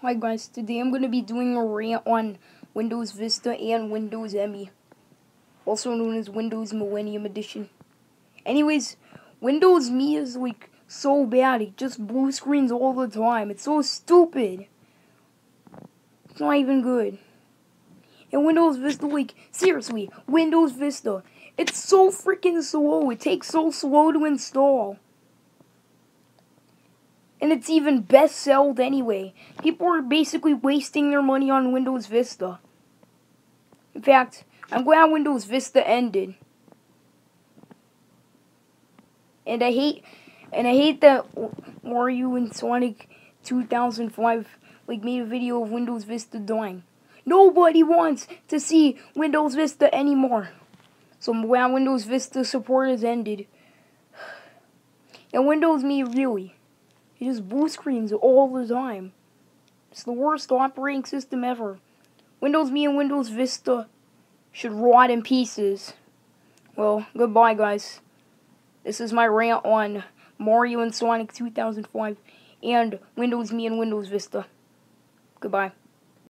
Hi guys, today I'm going to be doing a rant on Windows Vista and Windows ME, also known as Windows Millennium Edition. Anyways, Windows ME is like so bad, it just blue screens all the time. It's so stupid. It's not even good. And Windows Vista, like, seriously, Windows Vista, it's so freaking slow. It takes so slow to install. And it's even best sold anyway. People are basically wasting their money on Windows Vista. In fact, I'm glad Windows Vista ended. And I hate and I hate that Mario and Sonic 2005 like made a video of Windows Vista dying. Nobody wants to see Windows Vista anymore. So I'm glad Windows Vista support has ended. And Windows Me really. It just blue screens all the time. It's the worst operating system ever. Windows Me and Windows Vista should rot in pieces. Well, goodbye, guys. This is my rant on Mario and Sonic 2005 and Windows Me and Windows Vista. Goodbye.